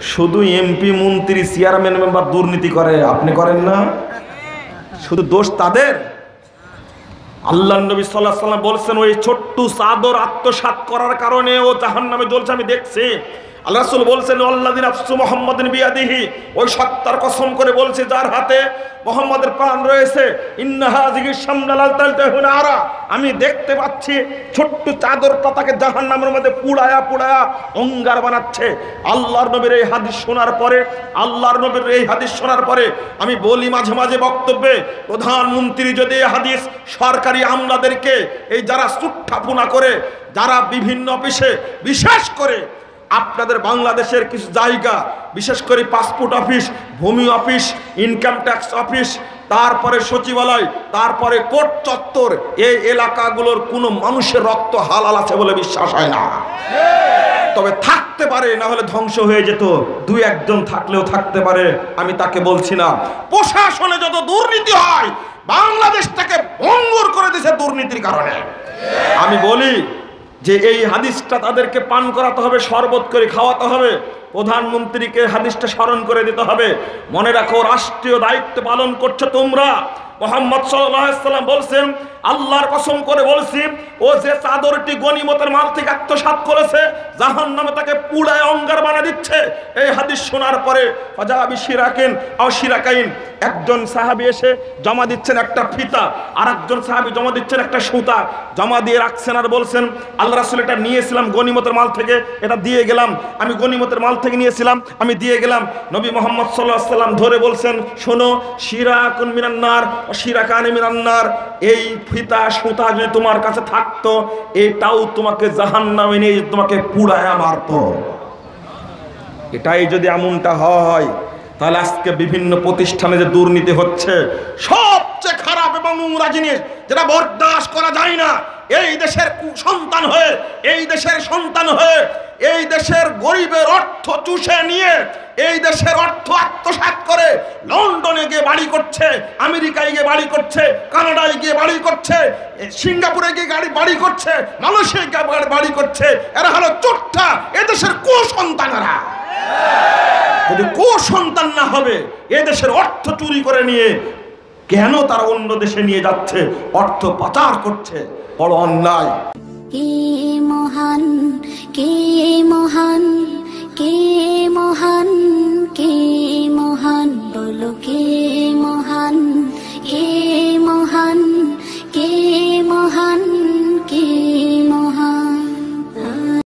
শুধু এমপি মন্ত্রী chairman member দুর্নীতি করে, আপনি করেন না? শুধু দোষ তাদের? আল্লাহ নবী সাল্লাহ সাল্লাম বলছেন, ওই ছোট্ট চাদর আত্মসাৎ করার কারণে ও জাহান নামে জ্বলছে, আমি দেখছি। আল্লাহ রাসূল বলছেন আল্লাহ দিন আফসু মোহাম্মদিন বিয়াদিহি ওই সত্তার কসম করে বলছে, যার হাতে মোহাম্মদের প্রাণ রয়েছে আরা আমি দেখতে পাচ্ছি ছোট্ট চাদরটা তাকে জাহান নামের মধ্যে পুড়ায়া পুড়ায়া অঙ্গার বানাচ্ছে। আল্লাহর নবীর এই হাদিস শোনার পরে, আল্লাহর নবীর এই হাদিস শোনার পরে আমি বলি মাঝে মাঝে বক্তব্যে, প্রধানমন্ত্রী যদি এই হাদিস সরকারি আমলাদেরকে এই যারা সুঠাপুনা করে, যারা বিভিন্ন অফিসে বিশেষ করে আপনাদের বাংলাদেশের কিছু জায়গা, বিশেষ করে পাসপোর্ট অফিস, ভূমি অফিস ইনকাম ট্যাক্স অফিস তারপরে সচিবালয়, তারপরে কোর্ট চত্বর, এই এলাকাগুলোর কোনো মানুষের রক্ত হালাল আছে বলে বিশ্বাস হয় না। তবে থাকতে পারে, না হলে ধ্বংস হয়ে যেত। দুই একজন থাকলেও থাকতে পারে, আমি তাকে বলছি না। প্রশাসনে যত দুর্নীতি হয় বাংলাদেশটাকে ভঙ্গুর করে দিয়েছে দুর্নীতির কারণে। আমি বলি যে এই হাদিসটা তাদেরকে পান করাতে হবে, শরবত করে খাওয়াতে হবে, প্রধানমন্ত্রীকে হাদিসটা স্মরণ করে দিতে হবে। মনে রাখো, রাষ্ট্রীয় দায়িত্ব পালন করছ তোমরা। মোহাম্মদ সাল্লাম বলছেন, আল্লাহর কসম করে বলছি, ও যে চাদরটি গনিমতের মাল থেকে আত্মসাত করেছে জাহান নামে তাকে পুড়ায় অঙ্গার দিচ্ছে। এই হাদিস শোনার পরে ফাজাবি শিরাকেন অশিরাকাইন একজন সাহাবি এসে জমা দিচ্ছেন একটা ফিতা আর একজন সাহাবি জমা দিচ্ছেন একটা সুতা। জমা দিয়ে রাখছেন আর বলছেন, আল্লাহ রাসুল এটা নিয়েছিলাম গনিমতের মাল থেকে, এটা দিয়ে গেলাম। আমি গনিমতের মাল থেকে নিয়েছিলাম, আমি দিয়ে গেলাম। নবী মোহাম্মদ সাল্লাহ সাল্লাম ধরে বলছেন, শোনো শিরাকুন মিনান্নার শিরাকান মিনান্নার এই ফিতা, সুতা যদি তোমার কাছে থাকতো, এটাও তোমাকে জাহান নামে নিয়ে তোমাকে পুড়ায় মারতো। এটাই যদি এমনটা হয়, তাহলে আজকে বিভিন্ন প্রতিষ্ঠানে যে দুর্নীতি হচ্ছে, সবচেয়ে খারাপ এবং নোংরা জিনিস যেটা বরদাস্ত করা যায় না, এই দেশের সন্তান হয়ে, এই দেশের সন্তান হয়ে, এই দেশের গরিবের অর্থ চুষে নিয়ে, এই দেশের অর্থ আত্মসাৎ করে লন্ডনে গিয়ে বাড়ি করছে, আমেরিকায় গিয়ে বাড়ি করছে, কানাডায় গিয়ে বাড়ি করছে সিঙ্গাপুরে গিয়ে গাড়ি, বাড়ি করছে, মালয়েশিয়ায় গিয়ে বাড়ি- করছে, এরা হলো চোট্টা এদেশের কুসন্তানেরা। যদি কো সন্তান না হবে, এ দেশের অর্থ চুরি করে নিয়ে কেন তারা অন্য দেশে নিয়ে যাচ্ছে? অর্থ পাচার করছে। বড় অন্যায়। কে মহান, কে